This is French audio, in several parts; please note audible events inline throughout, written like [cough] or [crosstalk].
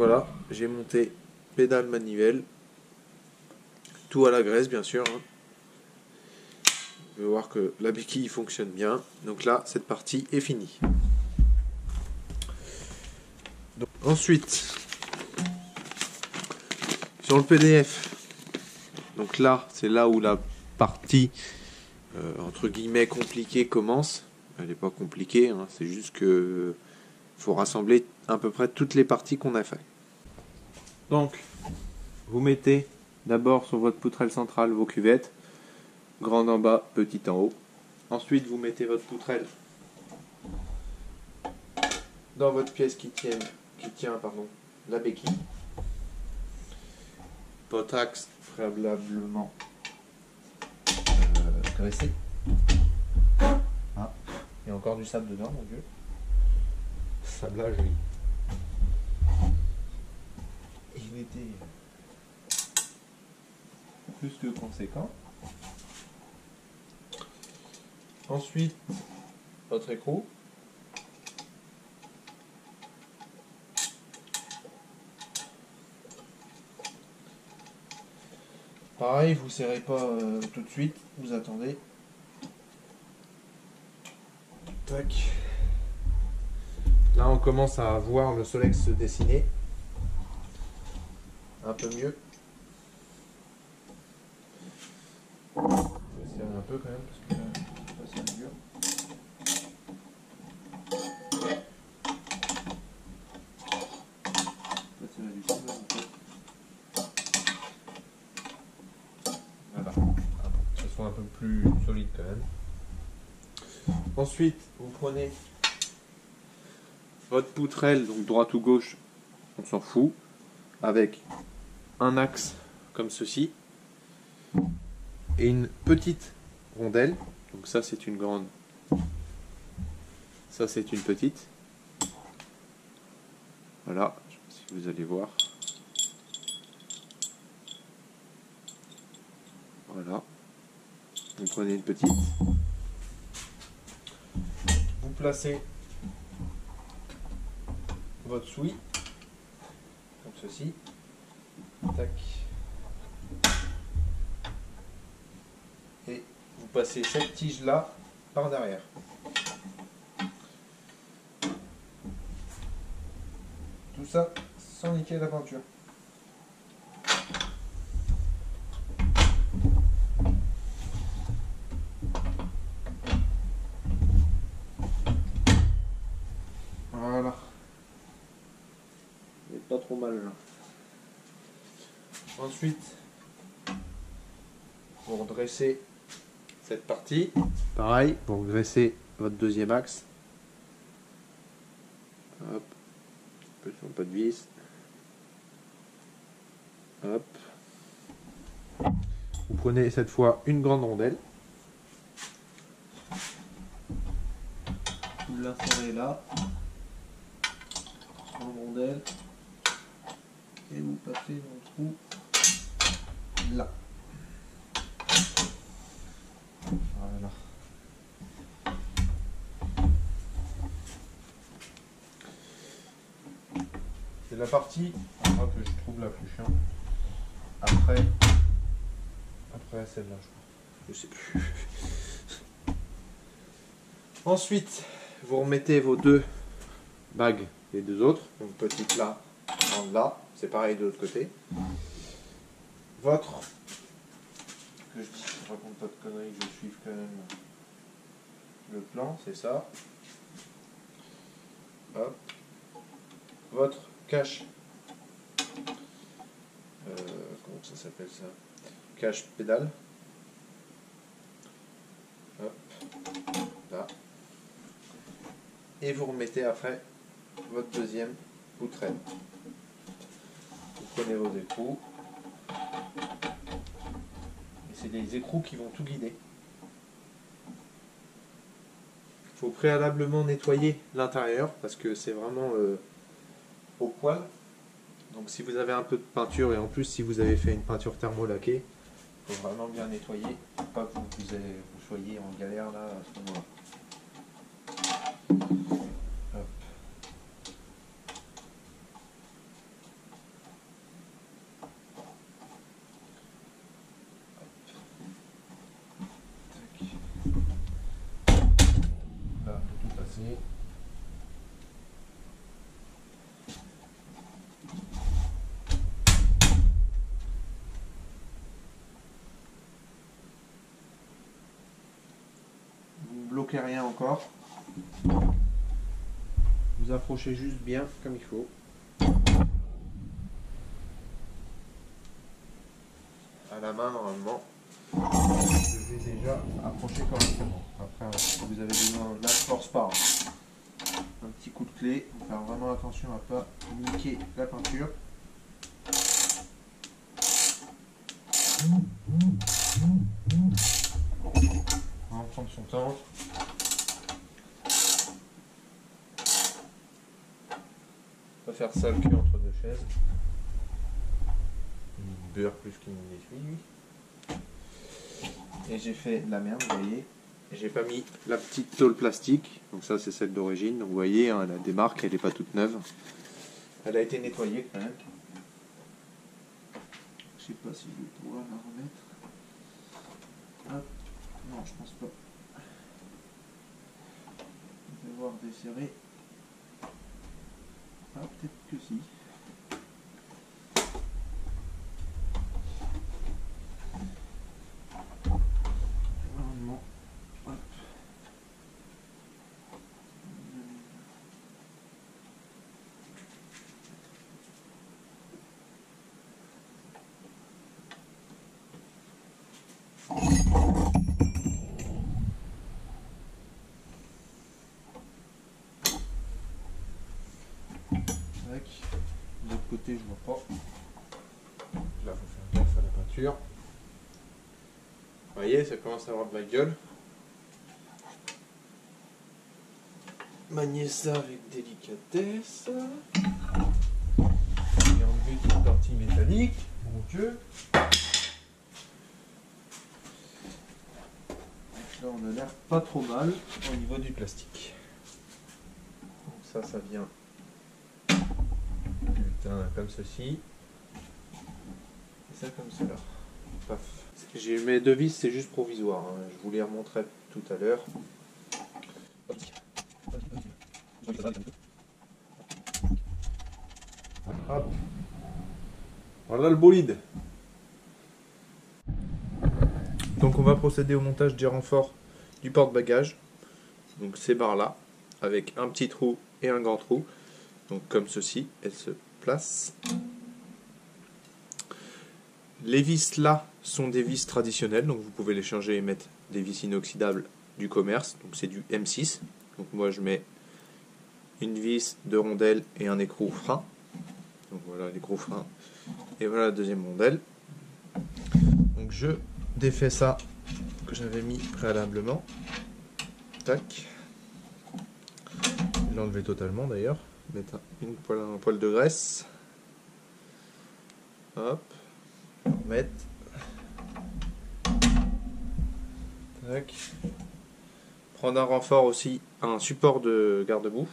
voilà, j'ai monté pédale manivelle. Tout à la graisse, bien sûr. hein. Vais voir que la béquille fonctionne bien. Donc là, cette partie est finie. Ensuite, sur le PDF, donc là, c'est là où la partie euh, entre guillemets compliquée commence. Elle n'est pas compliquée, hein, c'est juste que faut rassembler à peu près toutes les parties qu'on a fait. Donc, vous mettez d'abord sur votre poutrelle centrale vos cuvettes, grande en bas, petite en haut. Ensuite, vous mettez votre poutrelle dans votre pièce qui tient, qui la béquille. Votre axe préalablement euh, graissé. Ah, il y a encore du sable dedans, mon dieu. Sablage, oui. Était plus que conséquent. Ensuite, votre écrou. Pareil, vous serrez pas euh, tout de suite, vous attendez. Tac. Là, on commence à voir le soleil se dessiner. Un peu mieux. Je vais serrer un peu quand même parce que là, ça, c'est dur. Ça, c'est là du sable, un peu. Voilà. Que ce soit un peu plus solide quand même. Ensuite, vous prenez votre poutrelle, donc droite ou gauche, on s'en fout, avec un axe comme ceci et une petite rondelle. Donc ça c'est une grande, ça c'est une petite. Voilà, je sais pas si vous allez voir. Voilà. Vous prenez une petite. Vous placez votre souille comme ceci. Tac. Et vous passez cette tige là par derrière. Tout ça sans niquer la peinture. Voilà. Il n'est pas trop mal là. Ensuite, vous redressez cette partie. Pareil, vous redressez votre deuxième axe. Hop. Attention, pas de vis. Hop. Vous prenez cette fois une grande rondelle. Vous l'insérez là. Grande rondelle. Et vous passez dans le trou là. Voilà. C'est la partie que je trouve la plus chiante. Après, après celle-là, je crois. Je sais plus. [laughs] Ensuite, vous remettez vos deux bagues, les deux autres, donc petite là, grande là, c'est pareil de l'autre côté. Votre, que je dis, je raconte pas de conneries, je suive quand même le plan, c'est ça. Hop. Votre cache. Euh, comment ça s'appelle ça? Cache pédale. Hop. Là. Et vous remettez après votre deuxième poutrelle. Vous prenez vos écrous. C'est les écrous qui vont tout guider. Il faut préalablement nettoyer l'intérieur parce que c'est vraiment euh, au poil. Donc si vous avez un peu de peinture et en plus si vous avez fait une peinture thermolaquée, il faut vraiment bien nettoyer pour pas que vous, vous soyez en galère là à ce moment-là. Rien encore. Vous approchez juste bien comme il faut. À la main normalement. Je vais déjà approcher correctement. Après, vous avez besoin de la force pas. Un petit coup de clé. Faire vraiment attention à pas niquer la peinture. On va prendre son temps. On va faire ça le cul entre deux chaises. Il beurre plus qu'il ne l'essuie, lui. Et j'ai fait de la merde, vous voyez. J'ai pas mis la petite tôle plastique. Donc ça, c'est celle d'origine. Donc vous voyez, hein, elle a des marques, elle n'est pas toute neuve. Elle a été nettoyée quand même. Je sais pas si je dois la remettre. Hop. Non, je pense pas. Je vais devoir desserrer. Ah, peut-être que si. Normalement. Hop. Tac. De l'autre côté, je vois pas. Là, faut faire gaffe à la peinture. Vous voyez, ça commence à avoir de la gueule. Manier ça avec délicatesse. Et enlever toute partie métallique. Mon Dieu. Là, on a l'air pas trop mal au niveau du plastique. Donc ça, ça vient comme ceci. Et ça comme cela. Paf. J'ai mes vis, c'est juste provisoire. hein. Je vous les remontrerai tout à l'heure. Voilà le bolide. Donc on va procéder au montage du renfort du porte-bagages. Donc ces barres là, avec un petit trou et un grand trou. Donc comme ceci, elles se placent. Les vis là sont des vis traditionnelles, donc vous pouvez les changer et mettre des vis inoxydables du commerce. Donc c'est du M6. Donc moi je mets une vis, deux rondelles et un écrou frein. Donc voilà l'écrou frein. Et voilà la deuxième rondelle. Donc je défais ça que j'avais mis préalablement. Tac. L'enlever totalement d'ailleurs. Mettre un- une poêle, un poil de graisse. Hop. Mettre. Tac. Prendre un renfort aussi, un support de garde-boue.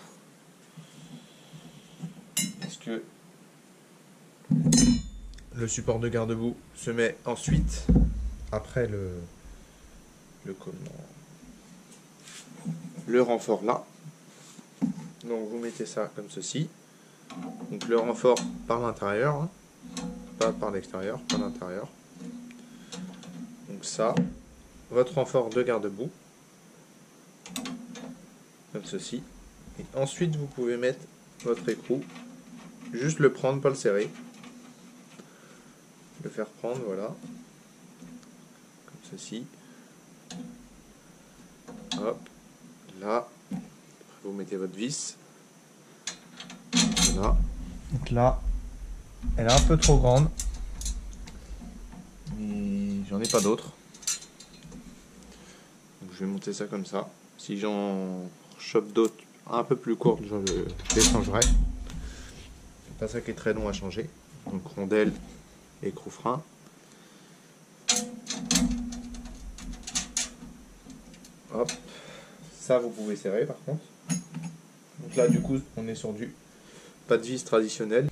Parce que le support de garde-boue se met ensuite après le le le renfort là. Donc vous mettez ça comme ceci. Donc le renfort par l'intérieur, hein. pas par l'extérieur, par l'intérieur. Donc ça, votre renfort de garde-boue, comme ceci. Et ensuite vous pouvez mettre votre écrou, juste le prendre, pas le serrer. Le faire prendre, voilà. Comme ceci. Hop, là. Vous mettez votre vis. Voilà. Donc là, elle est un peu trop grande. Mais j'en ai pas d'autres. Donc je vais monter ça comme ça. Si j'en chope d'autres un peu plus courtes, je les changerai. C'est pas ça qui est très long à changer. Donc rondelle et frein. Hop. Ça, vous pouvez serrer par contre. Donc là, du coup, on est sur du pas de vis traditionnel.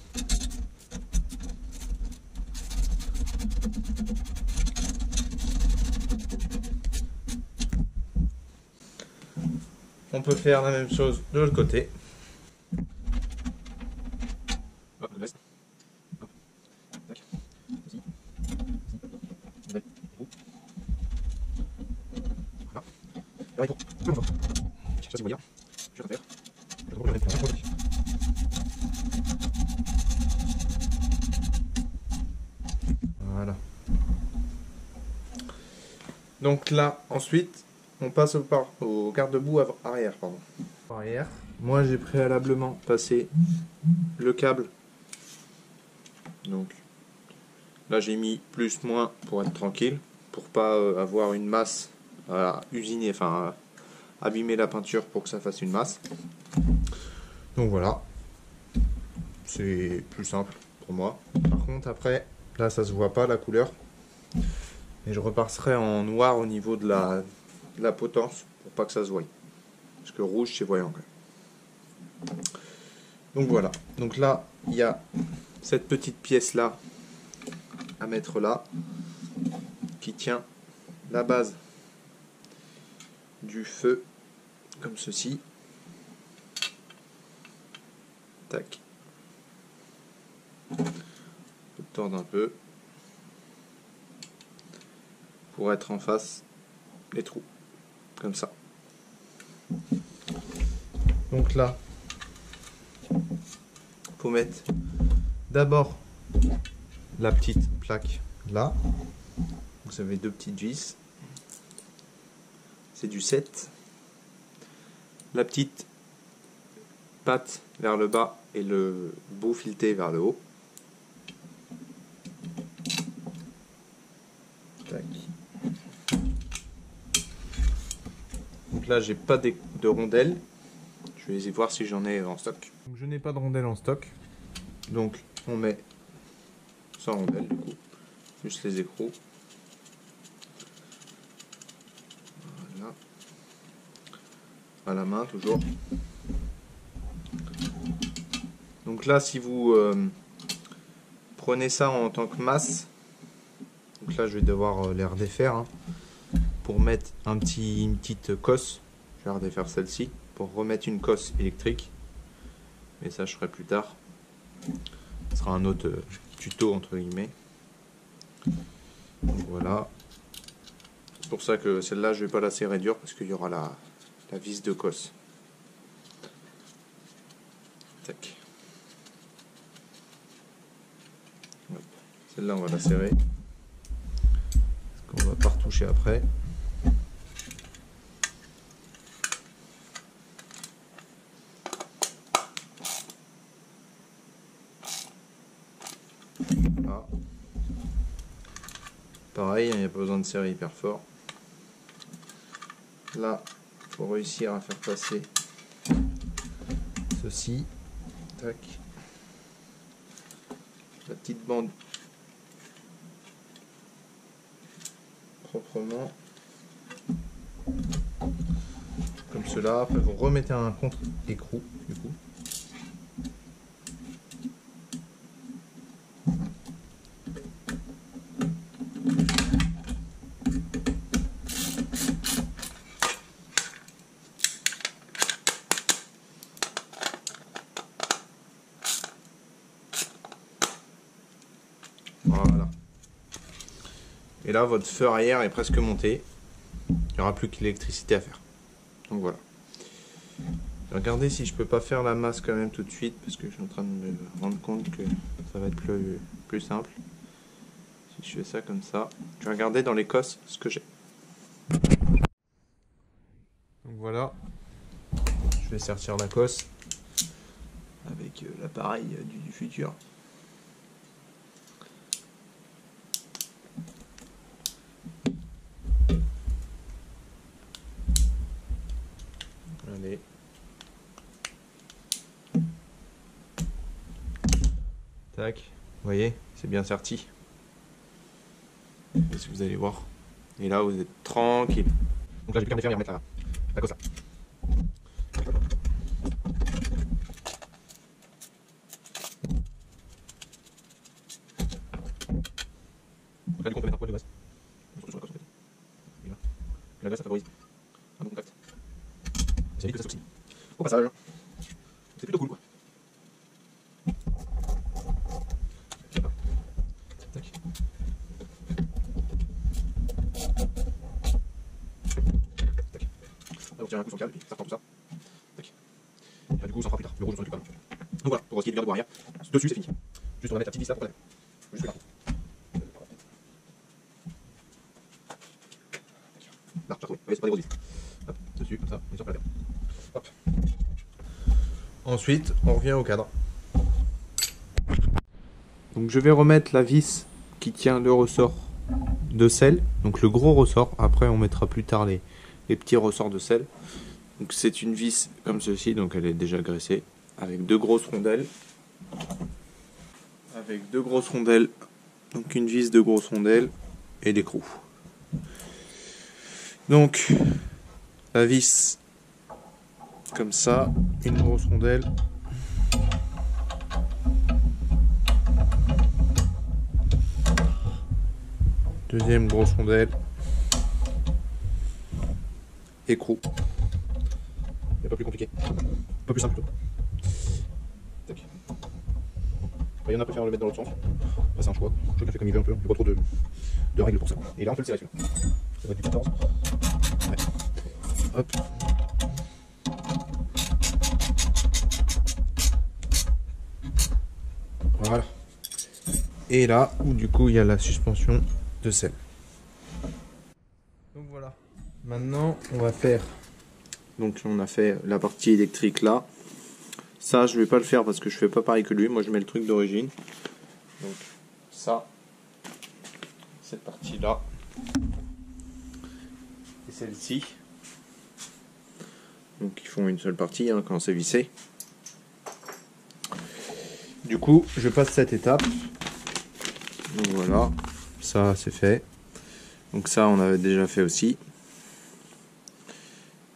On peut faire la même chose de l'autre côté. Hop, le reste. Hop. Tac. Ceci. Ceci. Nouvelle. Roue. Voilà. Pareil pour le confort. Je sais pas si vous voyez. Je vais refaire. Voilà. Donc là, ensuite, on passe au, au garde-boue arrière. Pardon. Arrière. Moi, j'ai préalablement passé le câble. Donc là, j'ai mis plus moins pour être tranquille, pour pas euh, avoir une masse à usiner, enfin abîmer la peinture pour que ça fasse une masse. Donc voilà, c'est plus simple pour moi. Par contre, après, là, ça se voit pas la couleur. Et je repasserai en noir au niveau de la, la potence pour pas que ça se voie. Parce que rouge, c'est voyant quand même. Donc voilà. Donc là, il y a cette petite pièce là à mettre là qui tient la base du feu comme ceci. Tac. Je tordre un peu pour être en face des trous comme ça. Donc là, faut mettre d'abord la petite plaque là. Vous avez deux petites vis. C'est du 7. La petite patte vers le bas et le bout fileté vers le haut. Tac. Donc là, j'ai pas de, de rondelles. Je vais voir si j'en ai en stock. Donc je n'ai pas de rondelles en stock. Donc on met sans rondelles du coup. Juste les écrous. Voilà. À la main toujours. Donc là si vous euh, prenez ça en tant que masse, donc là je vais devoir euh, les redéfaire hein, pour mettre un petit, une petite cosse. Je vais redéfaire celle-ci pour remettre une cosse électrique. Mais ça je ferai plus tard. Ce sera un autre euh, tuto entre guillemets. Voilà. C'est pour ça que celle-là je vais pas la serrer dure parce qu'il y aura la, la vis de cosse. Tac. Celle-là on va la serrer. Parce qu'on va pas retoucher après. Voilà. Pareil, il n'y a pas besoin de serrer hyper fort. Là, il faut réussir à faire passer ceci. Tac. La petite bande proprement. Comme cela. Après, vous remettez un contre-écrou, du coup. Voilà. Et là, votre feu arrière est presque monté. Il n'y aura plus que l'électricité à faire. Donc voilà. Regardez si je peux pas faire la masse quand même tout de suite parce que je suis en train de me rendre compte que ça va être plus, plus simple. Si je fais ça comme ça, je vais regarder dans l'Écosse ce que j'ai. Donc voilà. Je vais sortir la cosse avec euh, l'appareil euh, du futur. Bien sorti. Vous allez voir? Et là, vous êtes tranquille. Donc là, j'ai plus qu'à me faire et remettre la, la là. Là, du coup, on peut mettre un poil de base. Surtout sur la cosse, en fait. Et là. La glace, ça favorise un bon contact. Ça évite que ça s'oxyde. Au passage. C'est plutôt cool quoi. Tac. Tac. tirer un coup sur le câble, et puis ça prend tout ça. Tac. Et là, du coup, on s'en fera plus tard. Le rouge, on s'en occupe pas. Donc voilà, pour ce qui est du verre de bois Ensuite, on revient au cadre. Donc je vais remettre la vis qui tient le ressort de sel, donc le gros ressort. Après, on mettra plus tard les, les petits ressorts de sel. Donc c'est une vis comme ceci, donc elle est déjà graissée, avec deux grosses rondelles. Avec deux grosses rondelles, donc une vis de grosses rondelles et des crous. Donc la vis comme ça, une grosse rondelle. Deuxième grosse rondelle. Écrou. Il pas plus compliqué. Pas plus simple plutôt. Tac. Il y en a préféré le mettre dans l'autre sens. Bah, c'est un choix. Chacun fait comme il veut un peu. Il n'y a pas trop de, de règles pour ça. Et là on peut le tirer celui-là. Ça va être du 14. Ouais. Hop. Voilà. Et là, où du coup il y a la suspension de sel. Donc voilà. Maintenant, on va faire. Donc on a fait la partie électrique là. Ça, je vais pas le faire parce que je fais pas pareil que lui. Moi, je mets le truc d'origine. Donc ça, cette partie là et celle-ci. Donc ils font une seule partie hein, quand c'est vissé. Du coup, je passe cette étape. Donc voilà, ça c'est fait. Donc ça, on avait déjà fait aussi.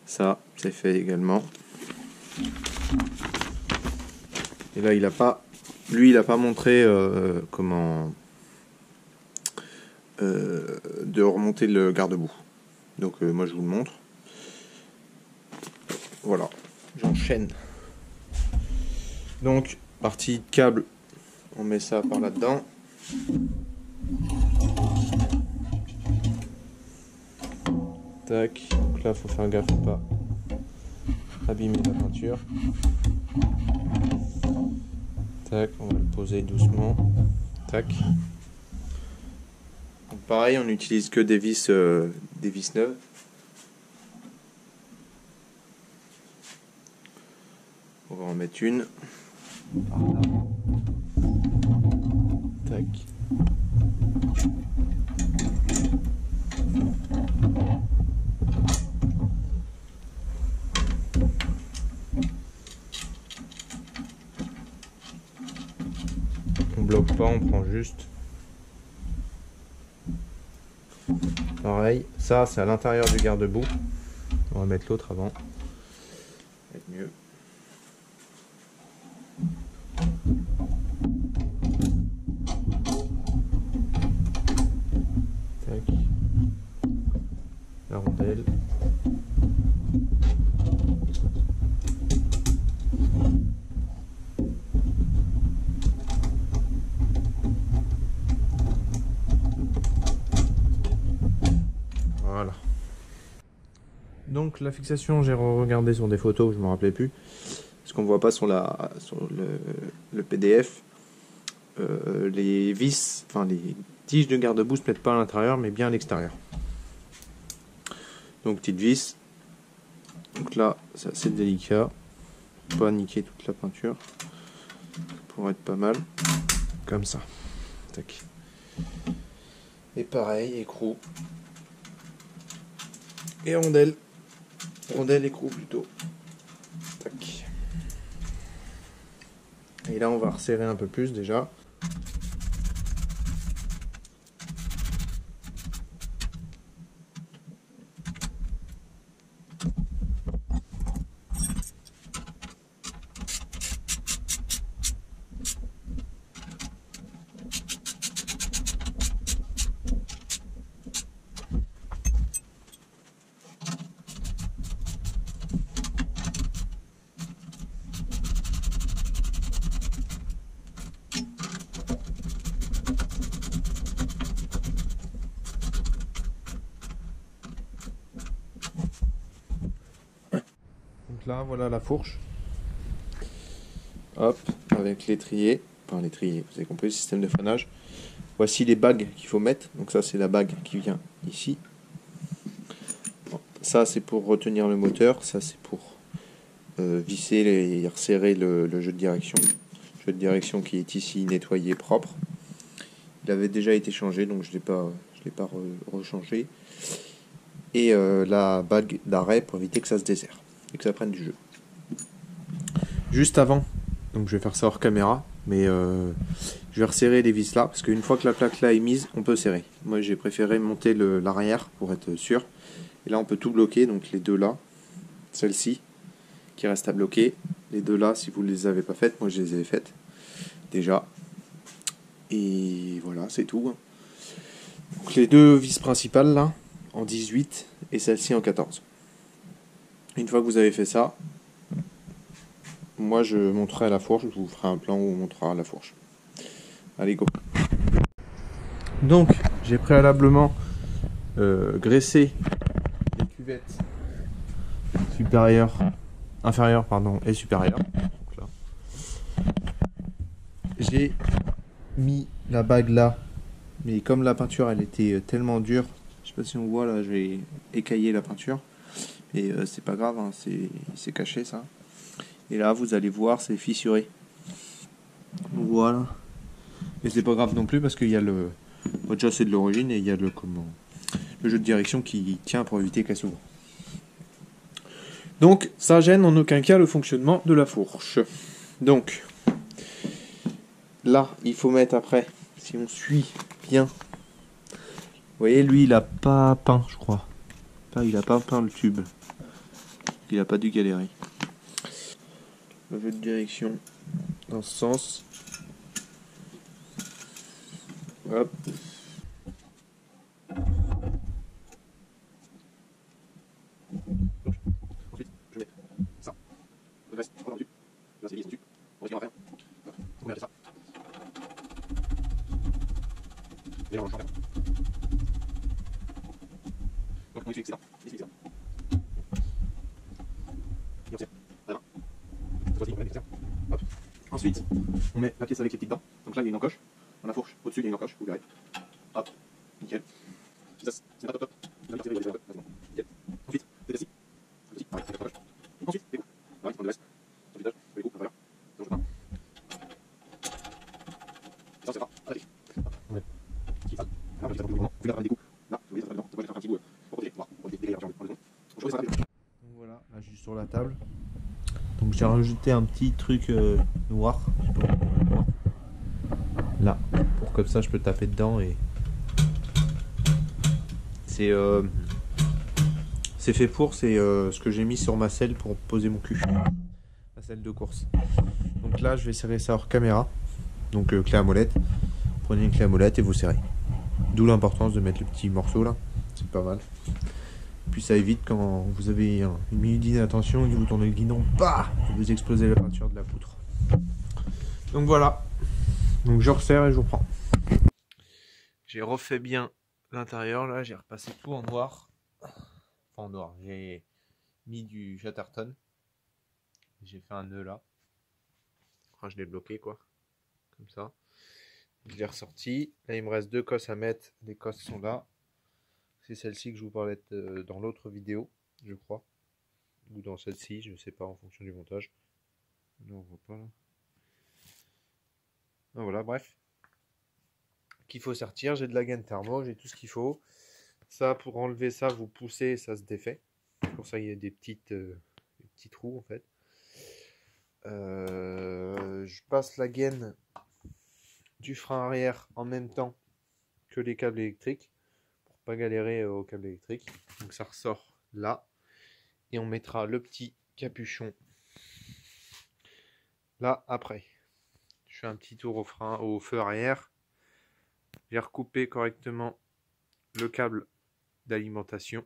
Ça, c'est fait également. Et là, il a pas, lui, il a pas montré euh, comment euh, de remonter le garde-boue. Donc euh, moi, je vous le montre. Voilà, j'enchaîne. Donc, partie câble, on met ça par là-dedans. Tac, donc là, faut faire gaffe à pas abîmer la peinture. Tac, on va le poser doucement. Tac. Donc pareil, on n'utilise que des vis, euh, des vis neuves. On va en mettre une. Tac. On juste. Pareil, ça c'est à l'intérieur du garde-boue. On va mettre l'autre avant. Ça va être mieux. Tac. La rondelle. Voilà. La fixation, j'ai regardé sur des photos, je me rappelais plus. Ce qu'on voit pas sur, la, sur le, le PDF, euh, les vis, enfin les tiges de garde-boue se mettent pas à l'intérieur, mais bien à l'extérieur. Donc petite vis. Donc là, c'est assez délicat. Pas niquer toute la peinture. Pour être pas mal. Comme ça. Tac. Et pareil, écrou. Et rondelle. Rondelle écrou plutôt. Tac. Et là, on va resserrer un peu plus déjà. Là, voilà la fourche. Hop, avec l'étrier. Enfin, l'étrier, vous avez compris le système de freinage. Voici les bagues qu'il faut mettre. Donc ça, c'est la bague qui vient ici. ça, c'est pour retenir le moteur. Ça, c'est pour euh, visser et resserrer le, jeu de direction. Le jeu de direction qui est ici nettoyé, propre. Il avait déjà été changé, donc je ne l'ai pas, je l'ai pas rechangé. Et euh, la bague d'arrêt pour éviter que ça se dessert et que ça prenne du jeu. Juste avant, donc je vais faire ça hors caméra, mais euh, je vais resserrer les vis là, parce qu'une fois que la plaque là est mise, on peut serrer. Moi j'ai préféré monter l'arrière pour être sûr. Et là on peut tout bloquer, donc les deux là, celle-ci qui reste à bloquer, les deux là si vous ne les avez pas faites, moi je les ai faites déjà. Et voilà, c'est tout. Donc les deux vis principales là, en 18 et celle-ci en 14. Une fois que vous avez fait ça, moi je montrerai la fourche, je vous ferai un plan où on montrera la fourche. Allez go Donc j'ai préalablement euh, graissé les cuvettes supérieures, inférieures pardon, et supérieures. J'ai mis la bague là, mais comme la peinture elle était euh, tellement dure, je sais pas si on voit là, j'ai écaillé la peinture. Et euh, c'est pas grave, hein, c'est caché ça. Et là, vous allez voir, c'est fissuré. Voilà. Et c'est pas grave non plus parce qu'il y a le. Déjà, c'est de l'origine et il y a le comment le jeu de direction qui tient pour éviter qu'elle s'ouvre. Donc, ça gêne en aucun cas le fonctionnement de la fourche. Donc, là, il faut mettre après, si on suit bien. Vous voyez, lui, il a pas peint, je crois. il a pas peint le tube. Il a pas dû galérer le jeu de direction dans ce sens. Hop. Ensuite, je mets ça. Le reste, on dessus. Là, c'est lié dessus. On va faire. On met ça. Et on change. Donc, on utilise ça. Ici, ça. Et on serre. Ensuite, on met la pièce avec les petites dents. Donc là, il y a une encoche. Dans la fourche, au-dessus, il y a une encoche, vous verrez. Hop, nickel. C'est pas top top. Ensuite, c'est. Petit. Ensuite. Pareil, on le. Sur des. Voilà, la voilà, là, sur la table. Donc j'ai rajouté un petit truc euh, noir, Là, pour comme ça je peux taper dedans et c'est euh, c'est fait pour, c'est euh, ce que j'ai mis sur ma selle pour poser mon cul, ma selle de course. Donc là je vais serrer ça hors caméra, donc clé à molette. Prenez une clé à molette et vous serrez. D'où l'importance de mettre le petit morceau là, c'est pas mal. Puis ça évite quand vous avez une minute d'inattention et que vous tournez le guidon, bah, vous explosez la peinture de la poutre. Donc voilà. Donc je resserre et je reprends. J'ai refait bien l'intérieur là, j'ai repassé tout en noir. Enfin en noir, j'ai mis du Chatterton. J'ai fait un nœud là. Enfin, je l'ai bloqué quoi. Comme ça. Je l'ai ressorti. Là il me reste deux cosses à mettre. Les cosses sont là. C'est celle-ci que je vous parlais dans l'autre vidéo, je crois. Ou dans celle-ci, je ne sais pas en fonction du montage. On voit pas. Ah, voilà, bref. Qu'il faut sortir, j'ai de la gaine thermo, j'ai tout ce qu'il faut. Ça, pour enlever ça, vous poussez, ça se défait. Pour ça, il y a des petites, euh, petits trous en fait. Euh, je passe la gaine du frein arrière en même temps que les câbles électriques galérer au câble électrique. Donc ça ressort là. Et on mettra le petit capuchon là après. Je fais un petit tour au frein, au feu arrière. J'ai recoupé correctement le câble d'alimentation